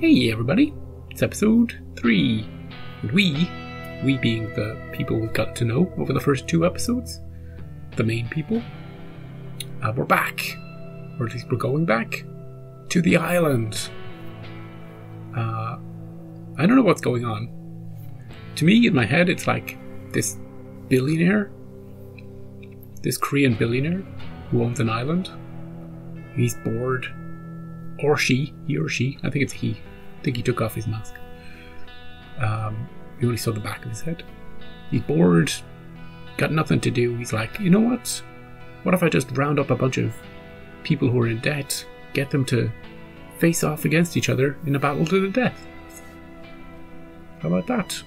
Hey everybody, it's episode 3. And we, we being the people we've got to know over the first two episodes, the main people, uh, we're back. Or at least we're going back to the island. Uh, I don't know what's going on. To me, in my head, it's like this billionaire, this Korean billionaire who owns an island. He's bored. Or she, he or she, I think it's he. I think he took off his mask. Um, you only saw the back of his head. He's bored, got nothing to do. He's like, you know what? What if I just round up a bunch of people who are in debt, get them to face off against each other in a battle to the death? How about that?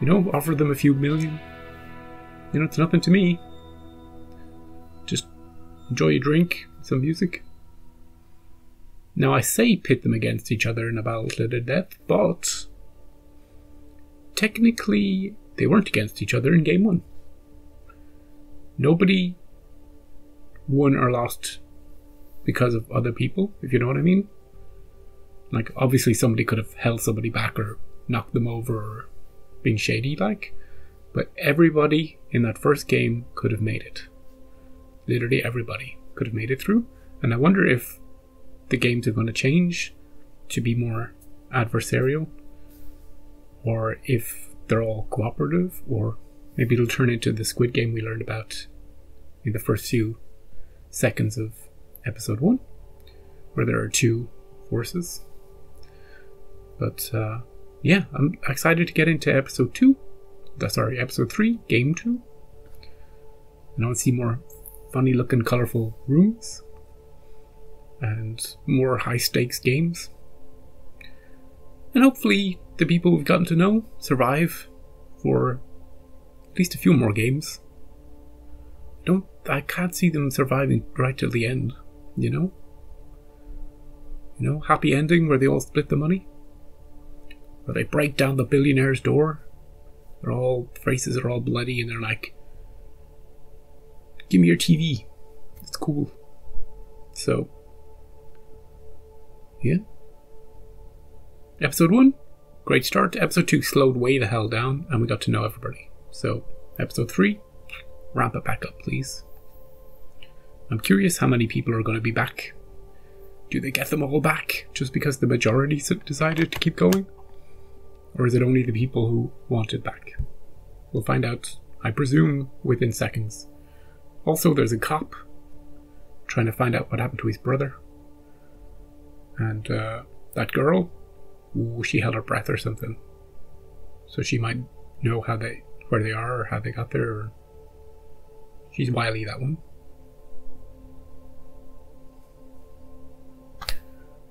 You know, offer them a few million. You know, it's nothing to me. Just enjoy a drink, some music. Now, I say pit them against each other in a battle to the death, but technically they weren't against each other in game one. Nobody won or lost because of other people, if you know what I mean. Like, obviously, somebody could have held somebody back or knocked them over or been shady, like, but everybody in that first game could have made it. Literally everybody could have made it through. And I wonder if the games are going to change to be more adversarial, or if they're all cooperative, or maybe it'll turn into the Squid Game we learned about in the first few seconds of episode one, where there are two forces. But uh, yeah, I'm excited to get into episode two. Uh, sorry, episode three, game two. And I want to see more funny looking, colorful rooms and more high stakes games. And hopefully, the people we've gotten to know survive for at least a few more games. Don't I can't see them surviving right till the end, you know? You know, happy ending where they all split the money? Where they break down the billionaire's door. They're all faces are all bloody and they're like Give me your TV. It's cool. So yeah. Episode 1, great start. Episode 2 slowed way the hell down, and we got to know everybody. So, episode 3, ramp it back up, please. I'm curious how many people are going to be back. Do they get them all back just because the majority decided to keep going? Or is it only the people who want it back? We'll find out, I presume, within seconds. Also, there's a cop trying to find out what happened to his brother. And uh, that girl, ooh, she held her breath or something. So she might know how they where they are or how they got there. Or... She's wily, that one.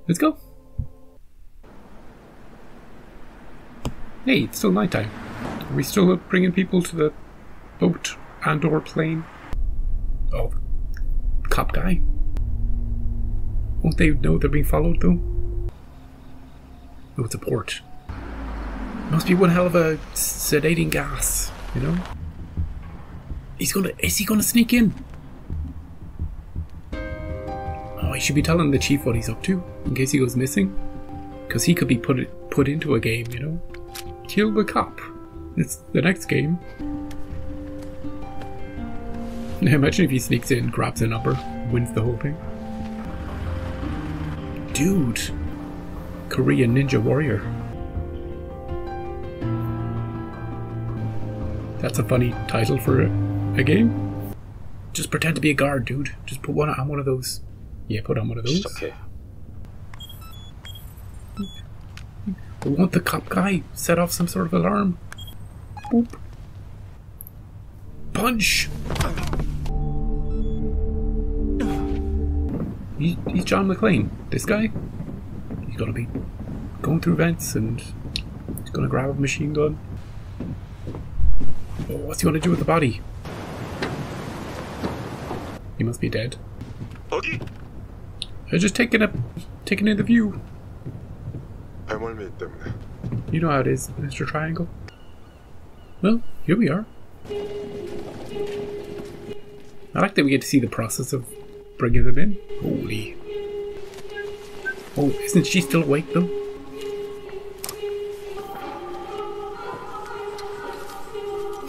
Let's go. Hey, it's still nighttime. Are we still bringing people to the boat and or plane? Oh, cop guy. Won't they know they're being followed though? Oh, it's a port. Must be one hell of a sedating gas, you know? He's gonna. Is he gonna sneak in? Oh, he should be telling the chief what he's up to in case he goes missing. Because he could be put put into a game, you know? Kill the cop. It's the next game. Imagine if he sneaks in, grabs a number, wins the whole thing. Dude. Korean Ninja Warrior. That's a funny title for a, a, game. Just pretend to be a guard, dude. Just put one on one of those. Yeah, put on one of those. Okay. Won't the cop guy set off some sort of alarm? Boop. Punch! He, he's John McClane. This guy, he's gonna be going through vents and he's gonna grab a machine gun. Oh, what's he gonna do with the body? He must be dead. Okay. I just taking a taking in the view. I want to meet them. You know how it is, Mr. Triangle. Well, here we are. I like that we get to see the process of bringing them in. Holy. Oh, isn't she still awake though?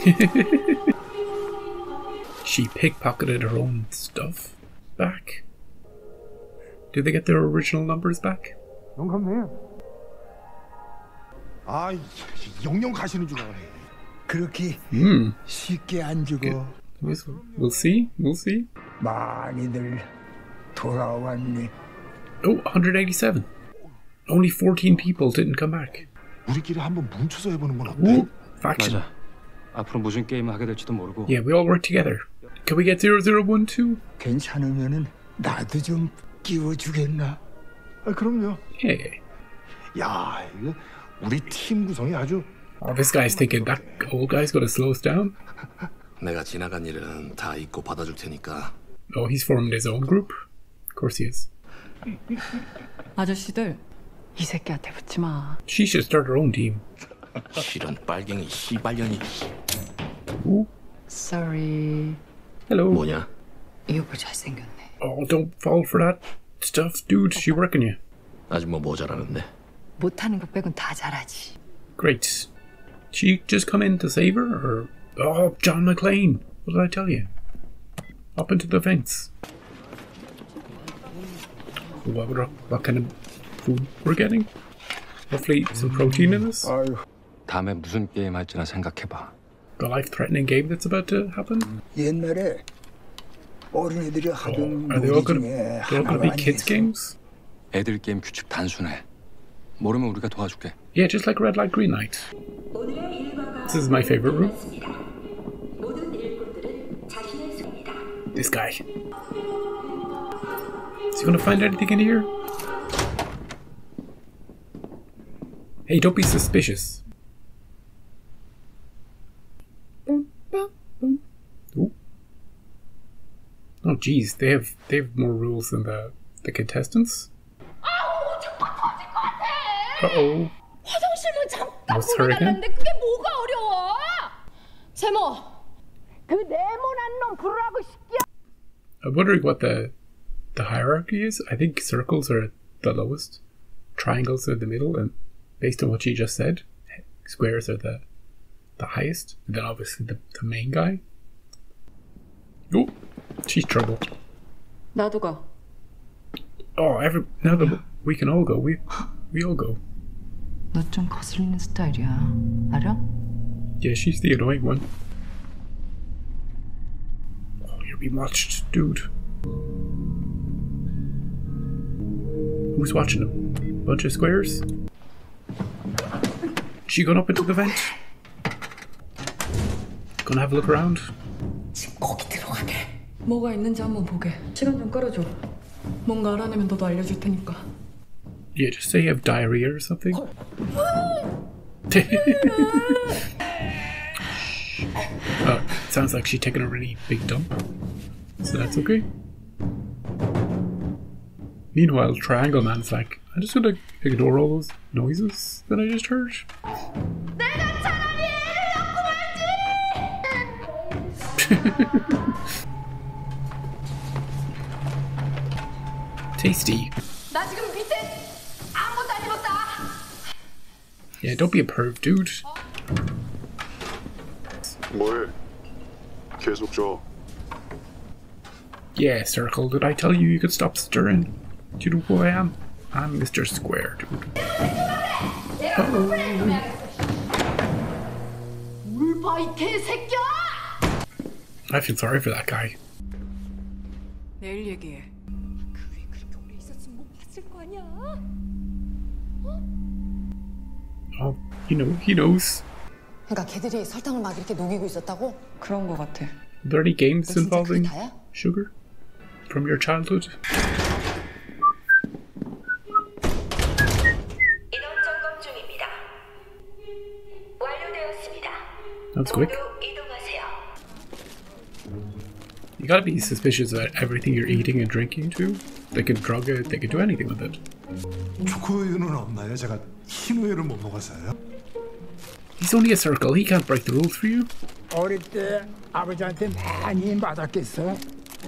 she pickpocketed her own stuff back. Did they get their original numbers back? 영감님. 아, 영영 가시는 줄 알아요. 그렇게 Hmm. 쉽게 안 죽어. We'll we'll see. We'll see. 많이들 돌아왔네. Oh, 187. Only 14 people didn't come back. 우리끼리 한번 뭉쳐서 해보는 건 어때? Ooh, faction. 맞아. 앞으로 무슨 게임을 하게 될지도 모르고. Yeah, we all work together. Can we get 0012? 괜찮으면은 나도 좀 끼워주겠나? 아, 그럼요. Yeah. 야, 이거 우리 팀 구성이 아주 Oh, this guy's thinking that old guy's gonna slow us down. 내가 지나간 일은 다 잊고 받아줄 테니까 Oh, he's formed his own group? Of course he is. 아저씨들 이 새끼한테 붙지 마. She should start her own team. 실은 빨갱이 씨발년이 Ooh, Sorry. hello. 뭐냐? 이 오빠 잘생겼네. Oh, don't fall for that stuff, dude. She working you. 아직 뭐 모자라는데 못하는 거 빼곤 다 잘하지. Great. She just come in to save her, or oh, John McClane. What did I tell you? Up into the fence. What, what, what kind of food we're getting? Hopefully, some protein in this. 아유, 다음에 무슨 게임 할지나 생각해봐. The life-threatening game that's about to happen. 옛날에 어린애들이 Oh, 하던 are they all 놀이 gonna? 중에 They're all gonna be 하나가 kids 아니었어. games. 애들 게임 규칙 단순해. 모르면 우리가 도와줄게. Yeah, just like Red Light, Green Light. This is my favorite room. This guy. Is he gonna find anything in here? Hey, don't be suspicious. Ooh. Oh, geez, they have they have more rules than the the contestants. Uh oh. 화장실만 잠깐 What's 보러 her again? 갔는데 그게 뭐가 어려워? 제모 그 네모난 놈 부르라고 시끼야 I'm wondering what the the hierarchy is. I think circles are the lowest, triangles are the middle, and based on what she just said, squares are the the highest. And then obviously the, the main guy. Oh, she's trouble. 나도 가. Oh, every now that we can all go, we we all go. 너 좀 거슬리는 스타일이야. 알아? Yeah, she's the annoying one. Oh, you're being watched, dude. Who's watching him? Bunch of squares? She gone up into the vent? Gonna have a look around? 거기 들어가게 뭐가 있는지 한번 보게. 시간 좀 끌어줘. 뭔가 알아내면 너도 알려줄 테니까. Yeah, just say you have diarrhea or something. oh, sounds like she's taking a really big dump. So that's okay. Meanwhile, Triangle Man's like, I'm just gonna ignore all those noises that I just heard. 내가 차라리 애를 낳고 Tasty. 말지 나 지금 밑에 아무것도 안 입었다 Yeah, don't be a perv, dude. 뭘 계속 줘. Yeah, Circle, did I tell you you could stop stirring? Do you know who I am? I'm Mr. Square, dude. 물봐 이 개새끼야 I feel sorry for that guy. 내일 얘기해. 그게 그렇게 오래 있었으면 못 봤을 거 아니야 Oh, you know, he knows. 그러니까 걔들이 설탕을 막 이렇게 녹이고 있었다고? 그런 거 같아. Are there any games 진짜 그게 involving 다야? sugar from your childhood? That's quick. 모두 이동하세요. You gotta be suspicious about everything you're eating and drinking too. They could drug it, they could do anything with it. 초코우유는 없나요? 제가 흰 우유를 못 먹어서요. He's only a circle, he can't break the rules for you. 어릴 때 아버지한테 많이 맞았겠어.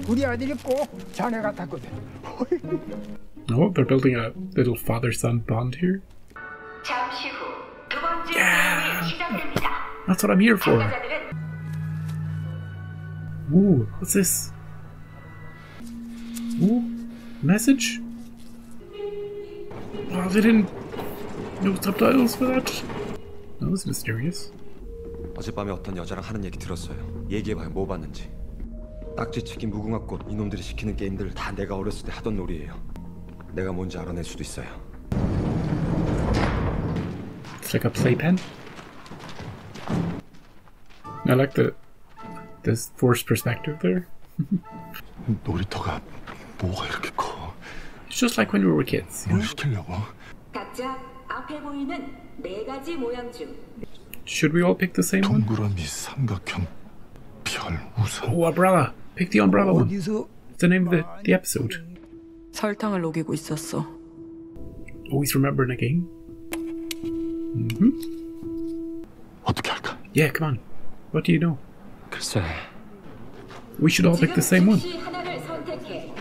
우리 아들이 꼭 자네 같았거든. Oh, they're building a little father-son bond here. That's what I'm here for. 참가자들은 Ooh, what's this? Ooh, message? Oh, they didn't. No subtitles for that? That was mysterious. 어젯밤에 어떤 여자랑 하는 얘기 들었어요. 얘기해봐요. 뭐 봤는지. 딱지치기 무궁화꽃 이놈들이 시키는 게임들 다 내가 어렸을 때 하던 놀이예요. 내가 뭔지 알아낼 수도 있어요. It's like a playpen. I like the this forced perspective there. 놀이터가 뭐가 이렇게 커? It's just like when we were kids. 뭘 시키려고? 각자 앞에 보이는 네 가지 모양 중 Should we all pick the same one? 동그라미, 삼각형, 별, 우산. Oh, umbrella. Pick the umbrella one. 어디서 It's the name of the, the episode. 설탕을 녹이고 있었어. Always remember in a game. 어떻게 할까? Yeah, come on. What do you know? 글쎄. We should all pick the same one. 즉시 하나를 선택해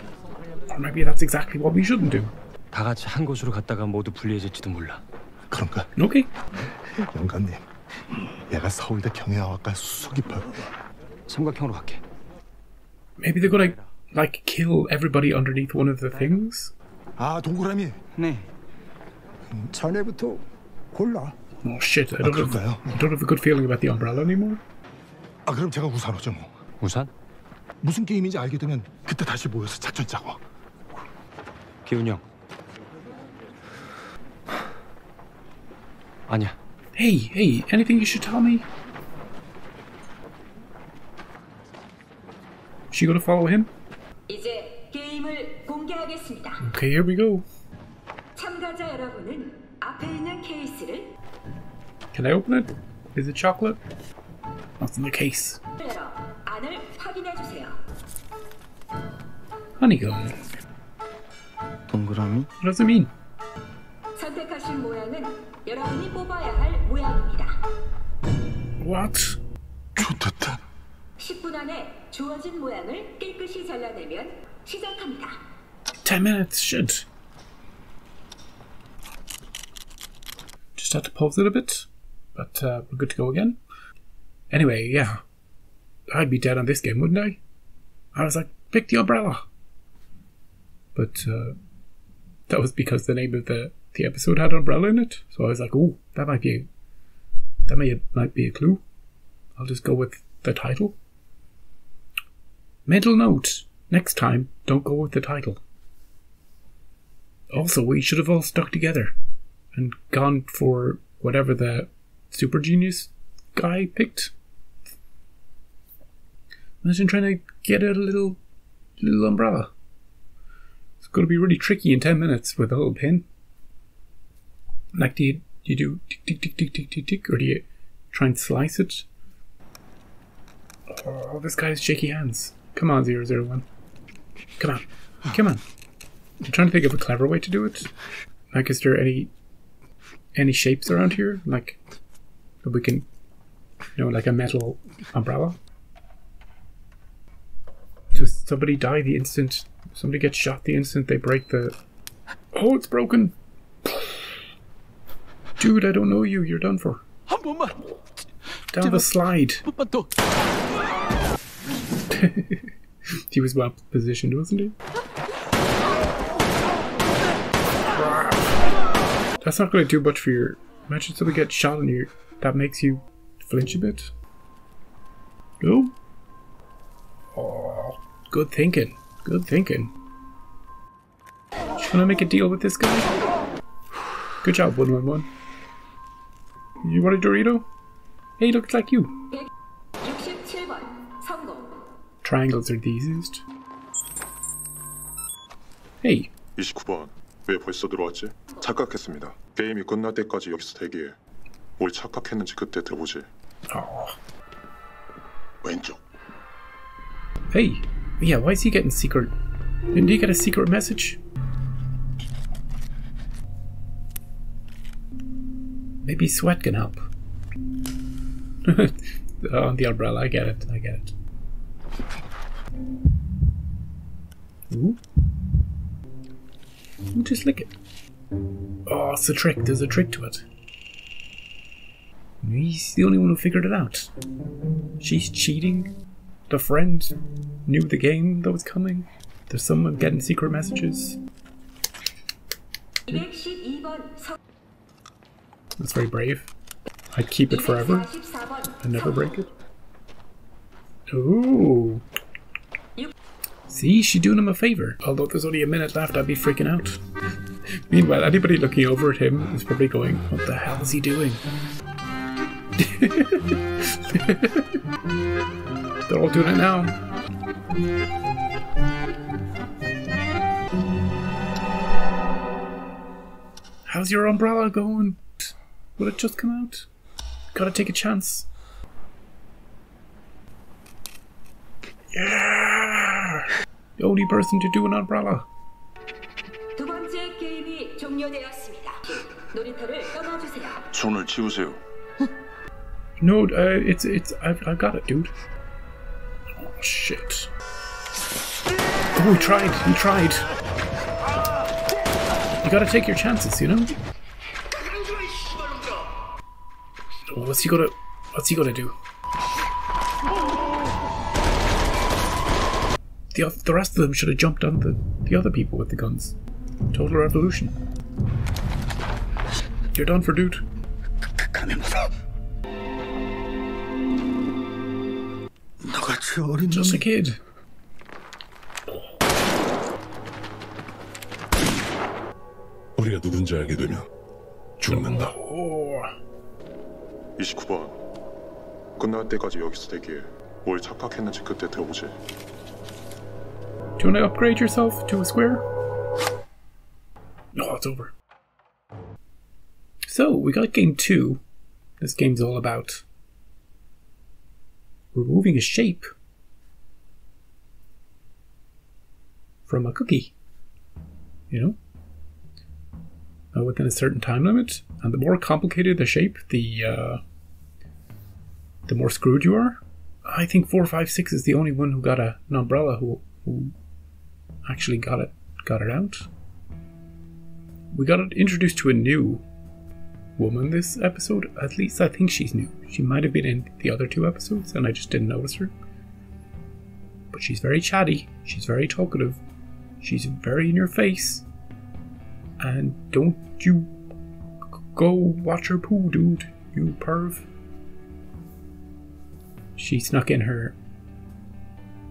Or maybe that's exactly what we shouldn't do. 다 같이 한 곳으로 갔다가 모두 불리해질지도 몰라. 그런가? Okay. 영감님, 얘가 서울대 경영학과 수석이파. 삼각형으로 갈게. Maybe they're gonna like kill everybody underneath one of the things. 아, 동그라미. 네. 자네부터 골라. Oh shit! I 아, don't have, 그런가요? I don't have a good feeling about the umbrella anymore. 아, 그럼 제가 우산 오죠 뭐. 우산? 무슨 게임인지 알게 되면 그때 다시 모여서 작전 짜고. 기훈이 형. 아니야. Hey, hey! Anything you should tell me? She gonna follow him? 이제 게임을 공개하겠습니다 Okay, here we go. 참가자 여러분은 앞에 있는 케이스를 Can I open it? Is it chocolate? What's in the case? 열어 안을 확인해 주세요 Honeycomb. 동그라미? What does it mean? 선택하신 모양은 여러분이 뽑아야 할 모양입니다 What? 좋됐다. 10분 안에 주어진 모양을 깨끗이 잘라내면 시작합니다 Ten minutes, shit. Just had to pause it a bit, but uh, we're good to go again. Anyway, yeah. I'd be dead on this game, wouldn't I? I was like, pick the umbrella. But uh, that was because the name of the, the episode had umbrella in it. So I was like, oh, that might be that may, might be a clue. I'll just go with the title. Mental note: next time, don't go with the title. Also, we should have all stuck together and gone for whatever the super genius guy picked. Imagine trying to get out a little little umbrella. It's going to be really tricky in ten minutes with a little pin. Like, do you, do you do tick tick tick tick tick tick tick, or do you try and slice it? Oh, this guy has shaky hands. Come on, 001. Come on. Come on. I'm trying to think of a clever way to do it. Like, is there any any shapes around here? Like, that we can, you know, like a metal umbrella? Does somebody die the instant? Somebody gets shot the instant they break the. Oh, it's broken. Dude, I don't know you. You're done for. Down the slide. he was well positioned, wasn't he? That's not going to do much for your. Imagine somebody gets shot in you. That makes you flinch a bit. No. Oh. good thinking. Good thinking. Just gonna make a deal with this guy. Good job, 111. You want a Dorito? Hey, looks like you. 167번 성공 Triangles are the easiest. Hey, 29번. 왜 벌써 들어왔지? 착각했습니다. 게임이 끝날 때까지 여기서 대기해. 뭘 착각했는지 그때 들어보지. oh, 왼쪽. hey, yeah. Why is he getting secret? Didn't he get a secret message? Maybe sweat can help. On oh, the umbrella, I get it. I get it. Ooh. Just lick it. Oh, it's a trick. There's a trick to it. He's the only one who figured it out. She's cheating. The friend knew the game that was coming. There's someone getting secret messages. That's very brave. I'd keep it forever and never break it. Ooh. See, she's doing him a favour. Although there's only a minute left, I'd be freaking out. Meanwhile, anybody looking over at him is probably going, What the hell is he doing? They're all doing it now. How's your umbrella going? Will it just come out? Gotta take a chance. Yeah! The only person to do an umbrella. 두 번째 게임이 종료되었습니다. 놀이터를 떠나주세요. 손을 치우세요. No, uh, it's it's I've, I've got it, dude. Shit! Oh, he tried. He tried. You gotta take your chances, you know. What's he gonna? What's he gonna do? The the rest of them should have jumped on the the other people with the guns. Total revolution. You're done for, dude. 너같이 어린 Just a 놈이 kid. 우리가 누군지 알게 되면 죽는다. Oh. 29번. 끝날 때까지 여기서 대기해. 뭘 착각했는지 그때 들어보지. Do you want to upgrade yourself to a square? No, it's over. So, we got game two. This game's all about removing a shape from a cookie. You know? Uh, within a certain time limit. And the more complicated the shape, the uh, the more screwed you are. I think four, five, six is the only one who got a, an umbrella who, who actually got it got it out. We got introduced to a new woman this episode. At least I think she's new. She might have been in the other two episodes and I just didn't notice her. But she's very chatty, she's very talkative, she's very in your face. And don't you go watch her poo, dude, you perv. She snuck in her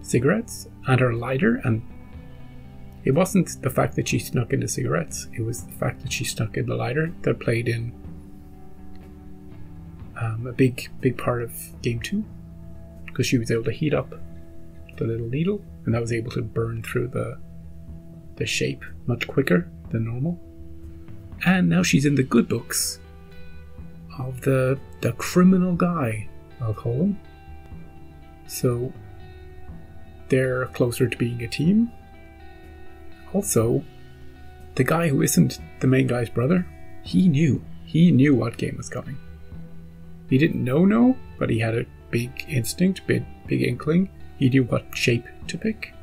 cigarettes and her lighter and it wasn't the fact that she snuck in the cigarettes, it was the fact that she snuck in the lighter that played in um, a big, big part of game two. Because she was able to heat up the little needle, and that was able to burn through the the shape much quicker than normal. And now she's in the good books of the the criminal guy, I'll call him. So they're closer to being a team. Also, the guy who isn't the main guy's brother, he knew. He knew what game was coming. He didn't know no, but he had a big instinct, big big inkling. He knew what shape to pick.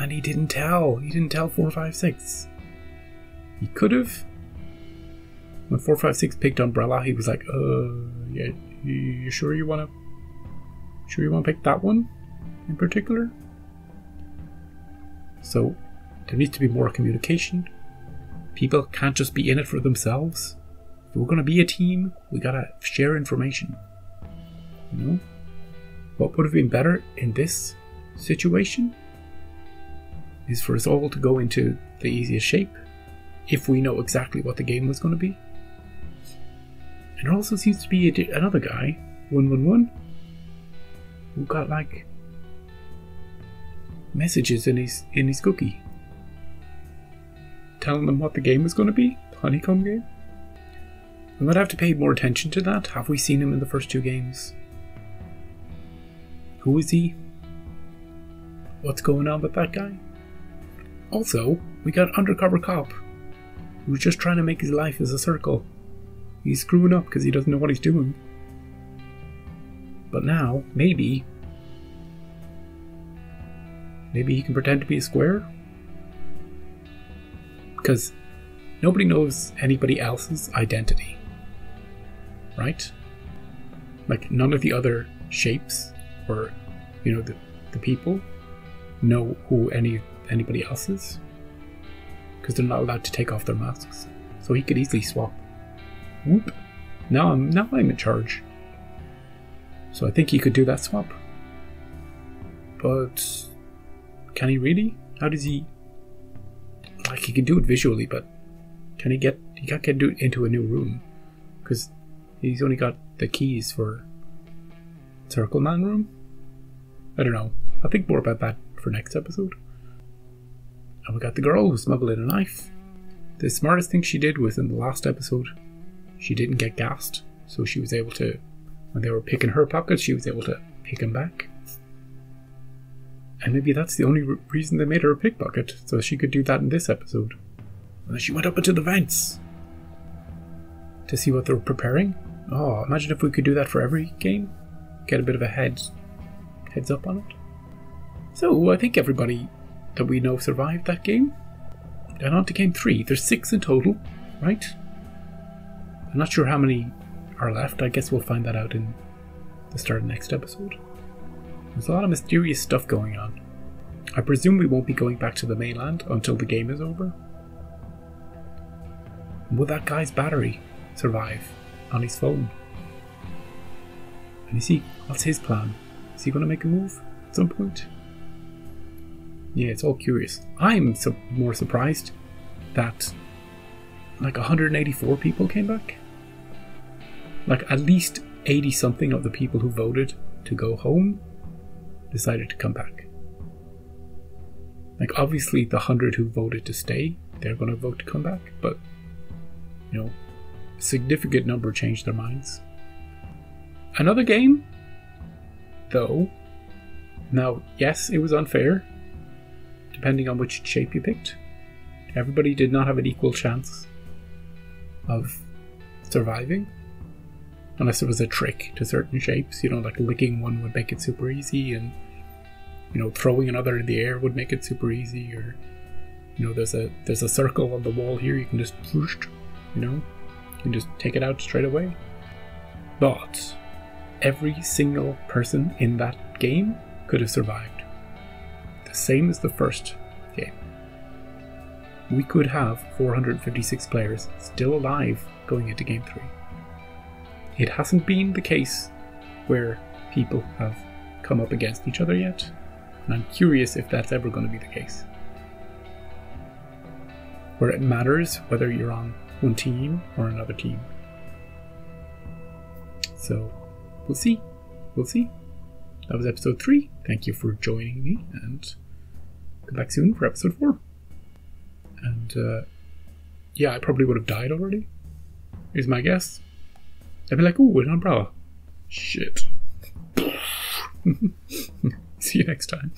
And he didn't tell. He didn't tell 456. He could have. When 456 picked Umbrella, he was like, uh, yeah, you, you sure you want to. Sure you want to pick that one in particular? So, there needs to be more communication. People can't just be in it for themselves. If we're going to be a team, we gotta share information. You know? What would have been better in this situation is for us all to go into the easiest shape if we know exactly what the game was going to be. And there also seems to be a, another guy, 111, who got like messages in his in his cookie telling them what the game was going to be, the honeycomb game. I'm gonna have to pay more attention to that. Have we seen him in the first two games? Who is he? What's going on with that guy? Also, we got undercover cop who's just trying to make his life as a circle. He's screwing up because he doesn't know what he's doing. But now, maybe, maybe he can pretend to be a square. because nobody knows anybody else's identity. Right? Like, none of the other shapes or, you know, the, the people know who any anybody else's. Because they're not allowed to take off their masks. So he could easily swap. Whoop. Now I'm now I'm in charge. So I think he could do that swap. But can he really? How does he like he can do it visually, but can he get he can't get into a new room? Because he's only got the keys for Circle Man room? I don't know. I'll think more about that for next episode. And we got the girl who smuggled in a knife. The smartest thing she did was in the last episode, she didn't get gassed, so she was able to, when they were picking her pockets, she was able to pick them back. And maybe that's the only re- reason they made her a pickpocket, so she could do that in this episode. And then she went up into the vents to see what they were preparing. Oh, imagine if we could do that for every game. Get a bit of a head heads up on it. So I think everybody that we know survived that game. And on to game three. There's six in total, right? I'm not sure how many are left. I guess we'll find that out in the start of next episode. There's a lot of mysterious stuff going on. I presume we won't be going back to the mainland until the game is over. Will that guy's battery survive on his phone? And is he, what's his plan? Is he going to make a move at some point? Yeah, it's all curious. I'm su- more surprised that like 184 people came back. Like at least 80 something of the people who voted to go home decided to come back. Like obviously the 100 who voted to stay, they're going to vote to come back, but you know, a significant number changed their minds. Another game though. Now, yes, it was unfair depending on which shape you picked. Everybody did not have an equal chance of surviving. Unless there was a trick to certain shapes, you know, like licking one would make it super easy, and you know, throwing another in the air would make it super easy, or you know, there's a there's a circle on the wall here, you can just you know, you can just take it out straight away. But every single person in that game could have survived the same as the first game. We could have 456 players still alive going into game 3. It hasn't been the case where people have come up against each other yet, and I'm curious if that's ever going to be the case. Where it matters whether you're on one team or another team. So, we'll see. We'll see. That was episode 3. Thank you for joining me, and back soon for episode 4. And, uh, yeah, I probably would have died already. Is my guess. I'd be like, oh, an umbrella. Shit. See you next time.